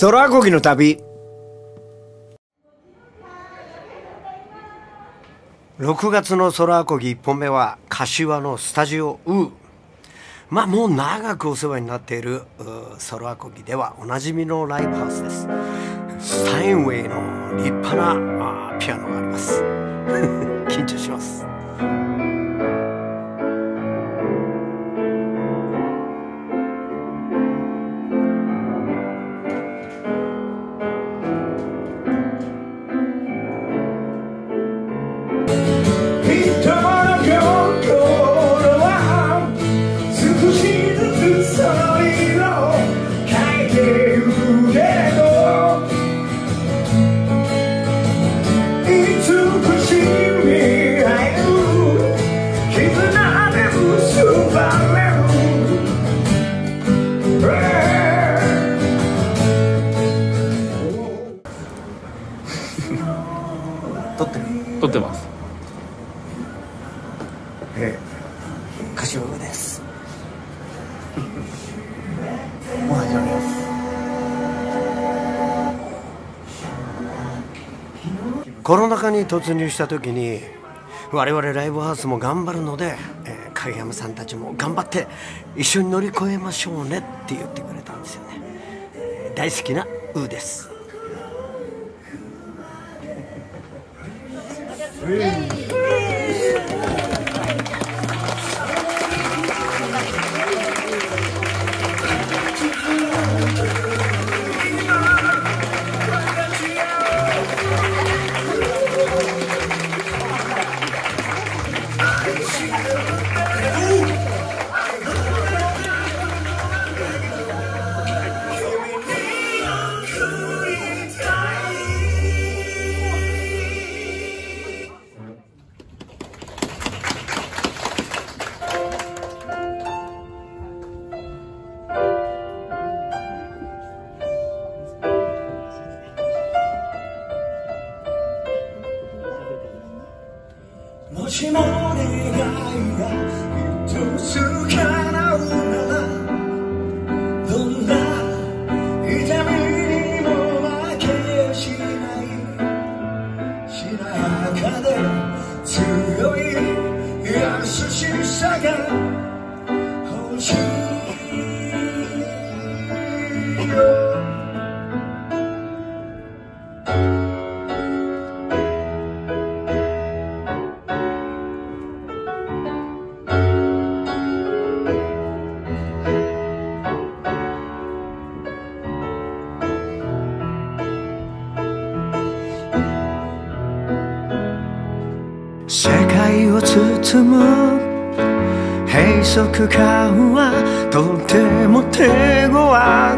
空こぎの旅。6月の空こぎ1本目は柏のスタジオウーまあもう長くお世話になっている空こぎではおなじみのライブハウスです。スタインウェイの立派なピアノがあります。緊張します。コロナ禍に突入した時に我々ライブハウスも頑張るので、えー、影山さんたちも頑張って一緒に乗り越えましょうねって言ってくれたんですよね、え、大好きなウーです。もしさが欲しいよ世界を包む閉塞感はとても手強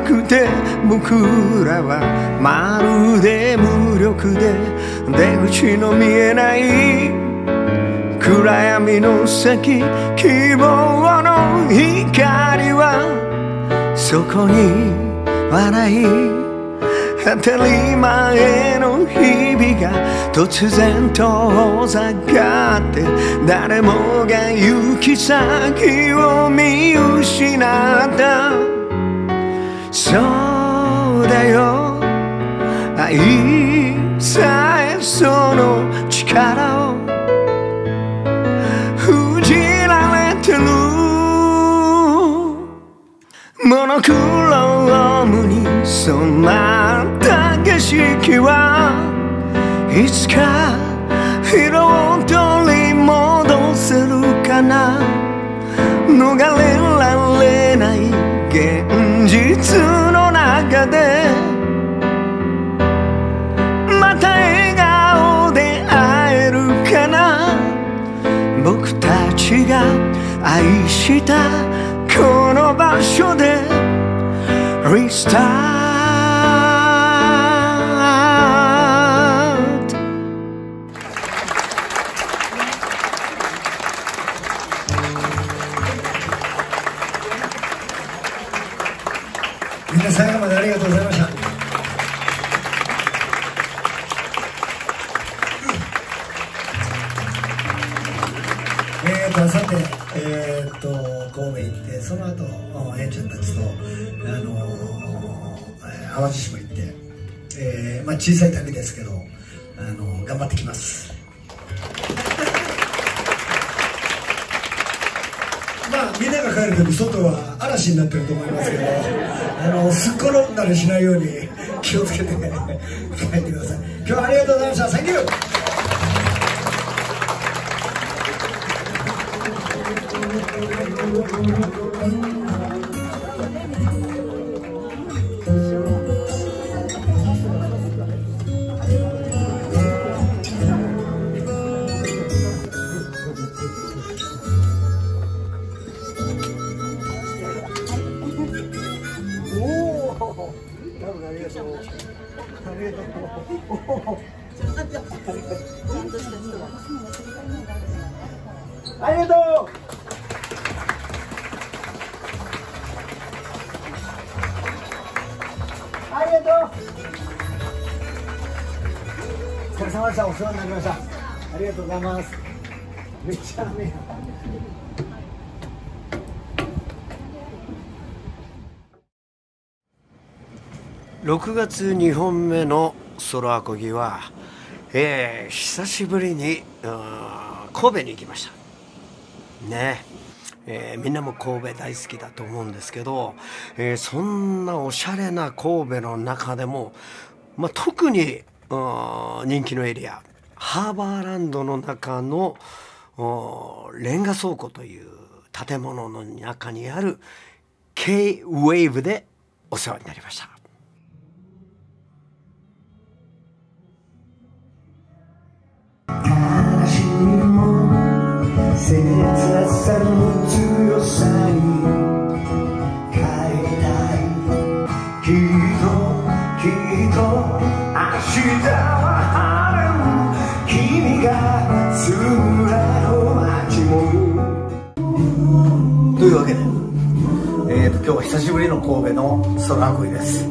くて僕らはまるで無力で出口の見えない暗闇の先希望の光はそこにはない当たり前の日々が突然遠ざかって誰もが行き先を見失った。そうだよ。愛さえその力を。封じられてる。モノクロームに染まった景色はいつか色愛したこの場所でリスタートみんな最後までありがとうございました。神戸行ってその後えんちゃんたちとあのー淡路島行って、えーまあ、小さい旅ですけどあの頑張ってきます。まあみんなが帰る時外は嵐になってると思いますけど あのすっ転んだりしないように気をつけて帰ってください。今日はありがとうございました。サンキューあり疲れ様でした。お世話になりました。ありがとうございます。めっちゃ。雨6月2本目のソロアコギは、えー、久しぶりに神戸に行きました。ね。えー、みんなも神戸大好きだと思うんですけど、えー、そんなおしゃれな神戸の中でも、まあ、特に人気のエリアハーバーランドの中のレンガ倉庫という建物の中にある K-WAVE でお世話になりました。切なさの強さに神戸の空恋です、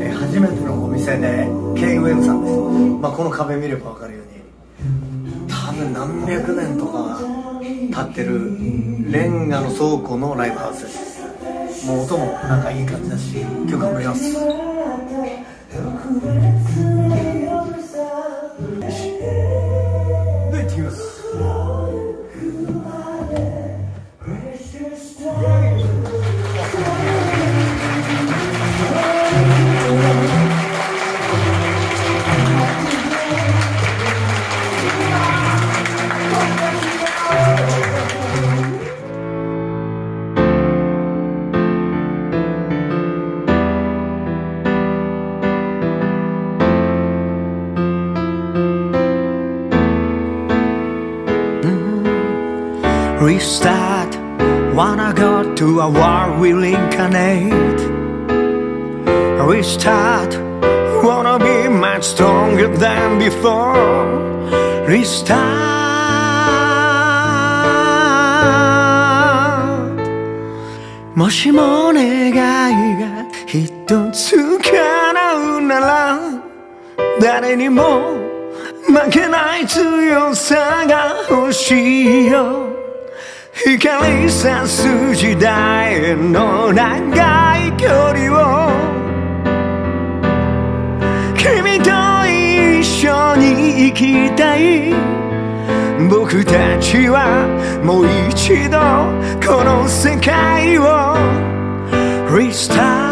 えー、初めてのお店で k w m さんです、まあ、この壁見れば分かるように多分何百年とか経ってるレンガの倉庫のライブハウスです。もう音もなんかいい感じだし今日頑張ります。A war we'll incarnate Restart Wanna be much stronger than before Restart もしも願いが一つ叶うなら誰にも負けない強さが欲しいよ光さす時代の長い距離を君と一緒に生きたい僕たちはもう一度この世界をリスタート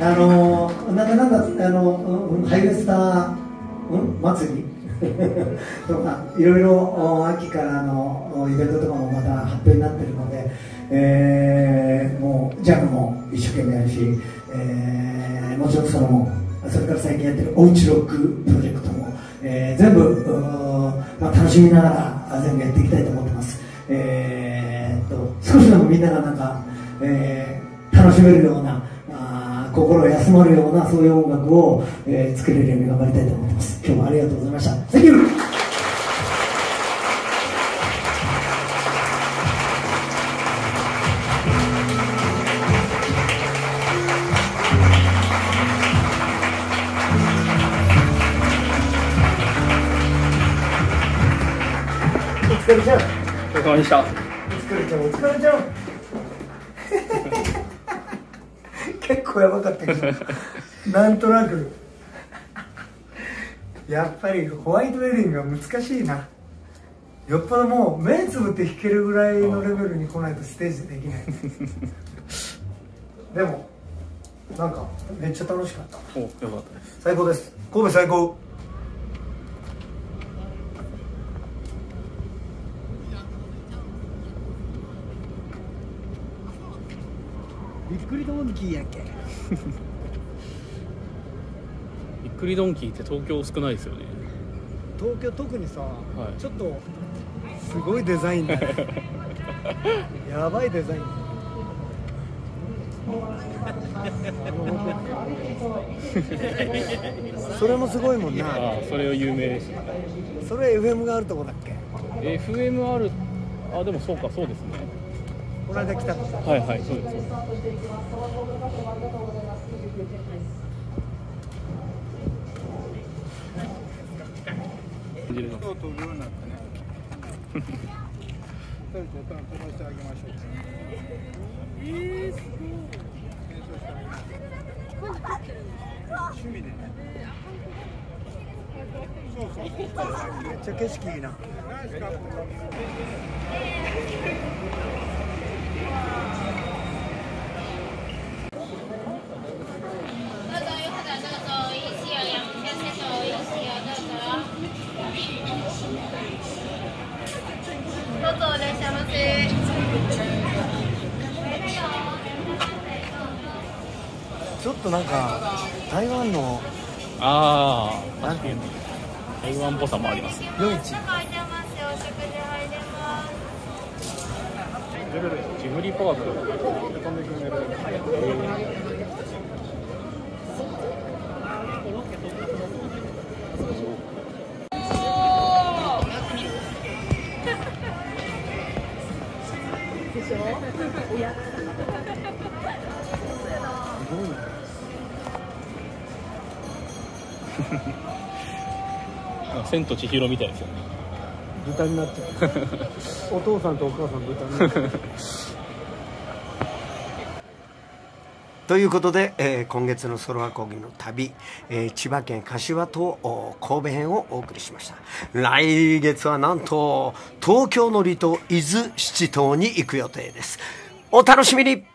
あのなんだなんだあのハイウエスター、うん、祭り？とかいろいろ秋からのイベントとかもまた発表になってるので、えー、もうジャムも一生懸命やるし、えー、もちろんそのそれから最近やってるおうちロックプロジェクトも、えー、全部、まあ、楽しみながら全部やっていきたいと思ってます、えー、っと少しでもみんながなんか、えー、楽しめるような心休まるようなそういう音楽を、えー、作れるように頑張りたいと思ってます。今日もありがとうございました。Thank you! お疲れちゃん。お疲れ様でしたお疲れちゃん。お疲れちゃん構やばかったけどなんとなく。やっぱりホワイトウェディングは難しいな。よっぽどもう目つぶって弾けるぐらいのレベルに来ないとステージでできない。でもなんかめっちゃ楽しかった。およかったです。最高です。神戸最高くりドンキーやけ びっくりドンキーって東京少ないですよね。東京特にさ、い。ちょっとすごいデザインだね。やばいデザイン。それもすごいもんな。ああそれは有名ですそれ FM があるとこだっけ？FMR あでもそうかそうですねこの間来たはいはいそうです感じるのと飛ぶようになってね。二人で飛ばしてあげましょう。えー、すごい。趣味でね。そうそう。めっちゃ景色いいなちょっとなんか台湾のああ台湾っぽさもあります。夜市ジブリパーク。千と千尋みたいですよね。豚になっちゃうお父さんとお母さん豚になっちゃうということで、えー今月のソロアコギの旅、えー千葉県柏とお神戸編をお送りしました。来月はなんと東京の離島伊豆七島に行く予定です。お楽しみに